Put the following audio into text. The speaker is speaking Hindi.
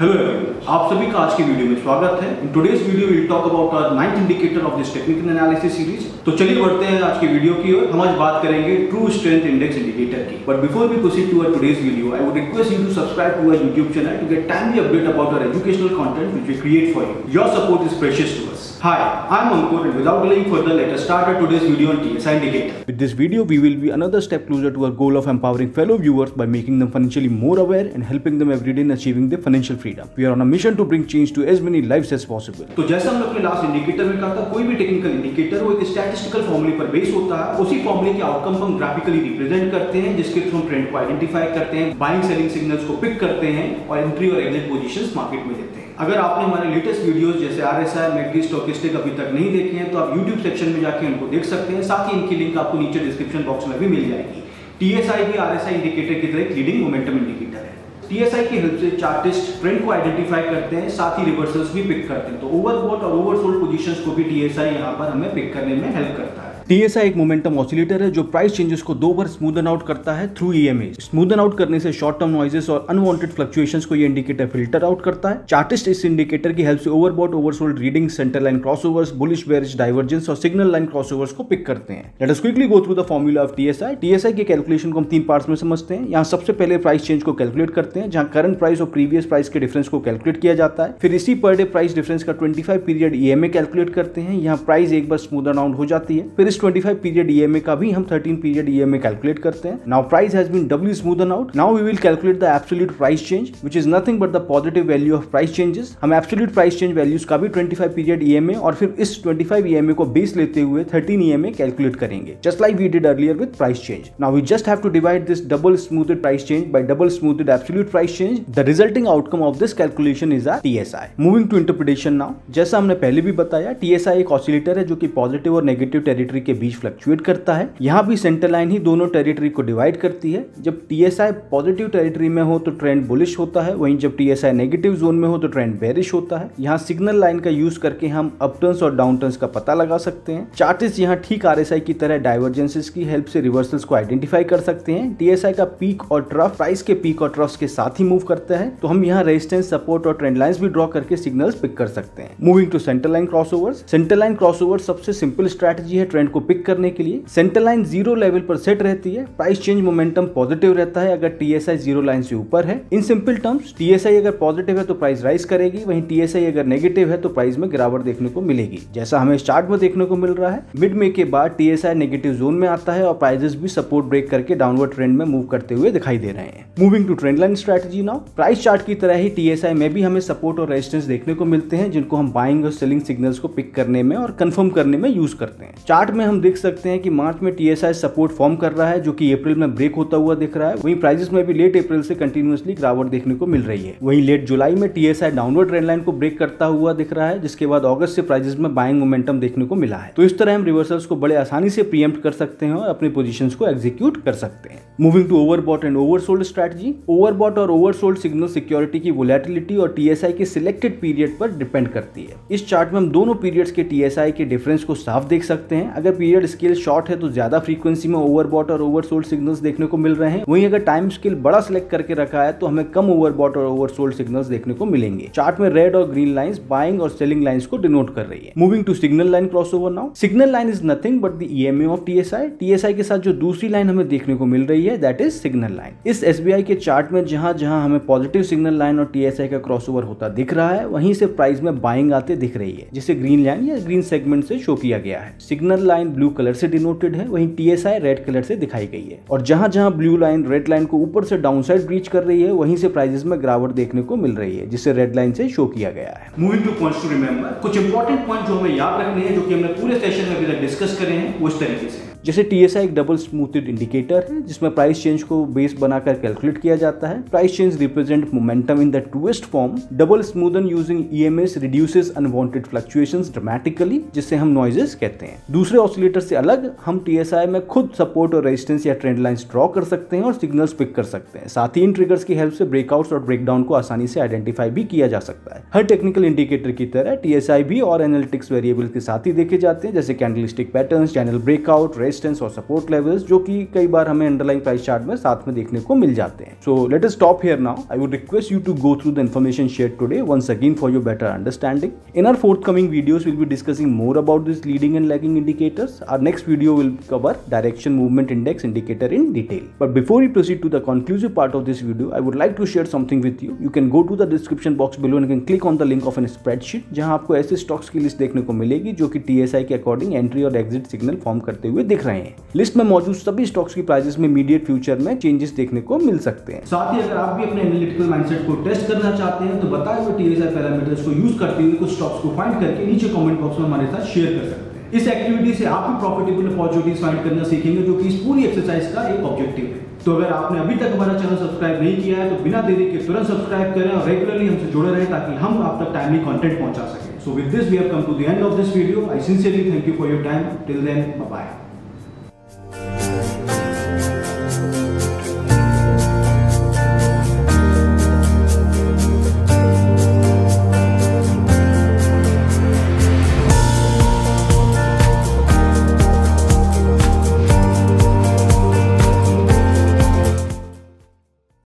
हेलो एवरीवन आप सभी का आज की वीडियो में स्वागत है in today's video will talk about our ninth indicator of this technical analysis series तो चलिए बढ़ते हैं आज की वीडियो की ओर हम आज बात करेंगे ट्रू स्ट्रेंथ इंडेक्स इंडिकेटर की but before we proceed to our today's video I would request you to subscribe to our YouTube channel to get timely update about our educational content which we create for you your support is precious to us Hi, I'm Ankur and without delaying further, let us start our today's video on TSI indicator. With this video, we will be another step closer to our goal of empowering fellow viewers by making them financially more aware and helping them every day in achieving their financial freedom. We are on a mission to bring change to as many lives as possible. तो जैसा हमने अपने लास्ट इंडिकेटर में कहा था, कोई भी टेक्निकल इंडिकेटर वो एक स्टैटिस्टिकल फॉर्मूले पर बेस होता है, उसी फॉर्मूले के आउटकम हम ग्राफिकली रिप्रेजेंट करते हैं, जिसके थ्रू हम ट्रेंड को आइडेंटिफाई करते हैं बाइंग सेलिंग सिग्नल्स को पिक करते हैं और एंट्री और एग्जिट पोजीशंस मार्केट में लेते हैं। अगर आपने हमारे लेटेस्ट वीडियोस जैसे R S I MACD stochastic अभी तक नहीं देखे हैं तो आप यूट्यूब सेक्शन में जाके उनको देख सकते हैं, साथ ही इनकी लिंक आपको नीचे डिस्क्रिप्शन बॉक्स में भी मिल जाएगी। टीएसआई भी आरएसआई इंडिकेटर की तरह एक लीडिंग मोमेंटम इंडिकेटर है। टीएसआई की हेल्प से चार्टिस्ट ट्रेंड को आइडेंटिफाई करते हैं, साथ ही रिवर्सल्स भी पिक करते हैं। तो ओवरबोट और ओवरसोल्ड पोजीशंस को भी टीएसआई यहाँ पर हमें पिक करने में हेल्प करता है। टीएसआई एक मोमेंटम ऑसिलेटर है जो प्राइस चेंजेस को दो बार स्मूदन आउट करता है थ्रू ईएमए स्मूदन आउट करने से शॉर्ट टर्म नॉइजेस और अनवांटेड फ्लक्चुएशंस को ये इंडिकेटर फ़िल्टर आउट करता है। चार्टिस्ट इस इंडिकेटर की हेल्प से overbought oversold reading centre line crossovers bullish bearish divergence और सिग्नल लाइन क्रॉसओवर्स को पिक करते हैं। Let us quickly go through the formula of TSI TSI के कैलकुलेशन को हम तीन पार्ट्स में समझते हैं। यहाँ सबसे पहले प्राइस चेंज को कैलकुलेट करते हैं, जहाँ करंट प्राइस और प्रीवियस प्राइस के डिफरेंस को कैलकुलेट किया जाता है। फिर इसी पर डे प्राइस डिफरेंस का 25 पीरियड ईएमए कैलकुलेट करते हैं। यहाँ प्राइस एक बार स्मूदन आउट हो जाती है। फिर इस 25 पीरियड ईएमए का भी हम 13 पीरियड ईएमए कैलकुलेट करते हैं। Now price has been double smoothen out now we will calculate the absolute price change which is nothing but the positive value of price changes हम एब्सोल्यूट प्राइस चेंज वैल्यूज़ का भी 25 पीरियड ईएमए और फिर इस 25 ईएमए को बेस लेते हुए 13 ईएमए कैलकुलेट करेंगे। Just like we did earlier with price change now we just have to divide this double smoothed price change by double smoothed absolute price change the resulting outcome of this calculation is our TSI moving to interpretation now जैसा हमने पहले भी बताया टीएसआई एक ऑसिलेटर है जो कि पॉजिटिव और नेगेटिव टेरिटरी के बीच फ्लक्चुएट करता है। यहाँ भी सेंटर लाइन ही दोनों टेरिटरी को डिवाइड करती है। जब टीएसआई पॉजिटिव टेरिटरी में हो तो ट्रेंड बुलिश होता है, वहीं जब टीएसआई नेगेटिव जोन में हो तो ट्रेंड बेरिश होता है। यहाँ सिग्नल लाइन का यूज़ करके हम अपटर्न्स और डाउनटर्न्स का पता लगा सकते हैं। चार्टिस्ट यहाँ ठीक आर की तरह डाइवर्जेंसेस की हेल्प से रिवर्सल्स को आइडेंटिफाई कर सकते हैं। टीएसआई का पीक और ट्रफ प्राइस के पीक और ट्रफ के साथ ही मूव करता है। तो हम यहाँ रेजिस्टेंस सपोर्ट और ट्रेंड लाइन्स भी ड्रॉ करके सिग्नल्स पिक कर सकते हैं। Moving to centre line crossovers centre line crossover सबसे सिंपल स्ट्रेटजी है ट्रेंड को पिक करने के लिए सेंटर लाइन ज़ीरो लेवल पर सेट रहती है। प्राइस चेंज मोमेंटम पॉजिटिव रहता है अगर टीएसआई ज़ीरो लाइन से ऊपर है। इन सिंपल टर्म्स टीएसआई अगर पॉजिटिव है तो प्राइस राइज करेगी, वहीं टीएसआई अगर नेगेटिव है तो प्राइस में गिरावट देखने को मिलेगी। जैसा हमें चार्ट में देखने को मिल रहा है मिड में के बाद टीएसआई नेगेटिव जोन में आता है और प्राइजेस भी सपोर्ट ब्रेक करके डाउनवर्ड ट्रेंड में मूव करते हुए दिखाई दे रहे हैं। Moving to trend line strategy now price chart की तरह ही टीएसआई में भी हमें सपोर्ट और रेजिस्टेंस देखने को मिलते हैं, जिनको हम बाइंग और सेलिंग सिग्नल्स को पिक करने में और कंफर्म करने में यूज़ करते हैं। चार्ट में हम देख सकते हैं कि मार्च में टीएसआई सपोर्ट फॉर्म कर रहा है, जो कि अप्रैल में ब्रेक होता हुआ दिख रहा है। वहीं प्राइसेस में भी लेट अप्रैल से कंटिन्यूसली गिरावट देखने को मिल रही है। वहीं लेट जुलाई में टीएसआई डाउनवर्ड ट्रेंड लाइन को ब्रेक करता हुआ दिख रहा है, जिसके बाद अगस्त से प्राइसेस में बाइंग मोमेंटम देखने को मिला है। तो इस तरह हम रिवर्सल्स को बड़े आसानी से प्रियम्प्ट कर सकते हैं और अपनी पोजीशंस को एग्जीक्यूट कर सकते हैं। Moving to overbought and oversold strategy overbought और ओवरसोल्ड सिग्नल सिक्योरिटी की वोलेटिलिटी और टीएसआई के सिलेक्टेड पीरियड पर डिपेंड करती है। इस चार्ट में हम दोनों पीरियड्स के टीएसआई के डिफरेंस को साफ़ देख सकते हैं। अगर पीरियड स्केल शॉर्ट है तो ज़्यादा फ्रीक्वेंसी में ओवरबॉट और ओवरसोल्ड सिग्नल्स देखने को मिल रहे हैं। वहीं अगर टाइम स्केल बड़ा सिलेक्ट करके रखा है तो हमें कम ओवरबॉट और ओवरसोल्ड सिग्नल्स देखने को मिलेंगे। चार्ट में रेड और ग्रीन लाइंस बाइंग और सेलिंग लाइंस को डिनोट कर रही है। Moving to signal line crossover now signal line is nothing but the EMA of TSI TSI के साथ जो दूसरी लाइन हमें देखने को मिल रही है दैट इज़ सिग्नल लाइन इस एसबीआई के चार्ट में जहाँ जहाँ हमें पॉजिटिव सिग्नल लाइन और टीएसआई का क्रॉसओवर होता दिख रहा है, वहीं से प्राइस में बाइंग आते दिख रही है, जिसे ग्रीन लाइन या ग्रीन सेगमेंट से शो किया गया है। सिग्नल लाइन ब्लू कलर से डिनोटेड है, वहीं टीएसआई रेड कलर से दिखाई गई है। और जहाँ जहाँ ब्लू लाइन रेड लाइन को ऊपर से डाउन साइड ब्रीच कर रही है, वहीं से प्राइजेस में गिरावट देखने को मिल रही है, जिसे रेड लाइन से शो किया गया है। Moving to points to remember कुछ इंपॉर्टेंट पॉइंट जो हमें याद रखने हैं, जो कि हमने पूरे सेशन में अभी तक डिस्कस करे हैं इस तरीके से जैसे टीएसआई एक डबल स्मूथेड इंडिकेटर है, जिसमें प्राइस चेंज को बेस बनाकर कैलकुलेट किया जाता है। Price change represent momentum in the truest form double smoothen using E M S reduces unwanted fluctuations dramatically जिसे हम नॉइजेस कहते हैं। दूसरे ऑसिलेटर से अलग, हम टीएसआई में खुद सपोर्ट और रेजिस्टेंस या ट्रेंड लाइंस ड्रॉ कर सकते हैं और सिग्नल्स पिक कर सकते हैं। साथ ही इन ट्रिगर्स की हेल्प से ब्रेकआउट्स और ब्रेकडाउन को आसानी से आइडेंटिफाई भी किया जा सकता है। हर टेक्निकल इंडिकेटर की तरह टीएसआई भी और एनालिटिक्स वेरिएबल के साथ ही देखे जाते हैं, जैसे candlestick pattern channel breakout resistance और सपोर्ट लेवल्स जो कि कई बार हमें अंडरलाइन प्राइस चार्ट में साथ में देखने को मिल जाते हैं। So let stop here now I would request you to go through the information share today once again for your better understanding in our forthcoming videos will be discussing more about this leading and lagging indicators our next video will cover direction movement index indicator in detail but before you proceed to the conclusive part of this video I would like to share something with you you can go to the description box below and can click on the link of an spreadsheet जहाँ आपको ऐसे स्टॉक्स की लिस्ट देखने को मिलेगी, जो कि टीएसआई के अकॉर्डिंग एंट्री और एग्जिट सिग्नल फॉर्म करते हुए दिख रहे हैं। लिस्ट में मौजूद सभी स्टॉक्स की प्राइसेस में इमीडिएट फ्यूचर में चेंजेस देखने को मिल सकते हैं। साथ ही अगर आप भी अपने एनालिटिकल माइंडसेट को टेस्ट करना चाहते हैं तो बताए हुए टीएसआई पैरामीटर्स को यूज़ करते हुए कुछ स्टॉक्स को फाइंड करके नीचे कमेंट बॉक्स में हमारे साथ शेयर कर सकते हैं। इस एक्टिविटी से आप भी प्रॉफिटेबल अपॉर्चुनिटीज़ फाइंड करना सीखेंगे, जो कि इस पूरी एक्सरसाइज का एक ऑब्जेक्टिव है। तो अगर आपने अभी तक हमारा चैनल सब्सक्राइब नहीं किया है तो बिना देरी के तुरंत सब्सक्राइब करें और रेगुलरली हमसे जुड़े रहें, ताकि हम आप तक टाइमली कंटेंट पहुँचा सकें। So with this we have come to the end of this video I sincerely thank you for your time till then bye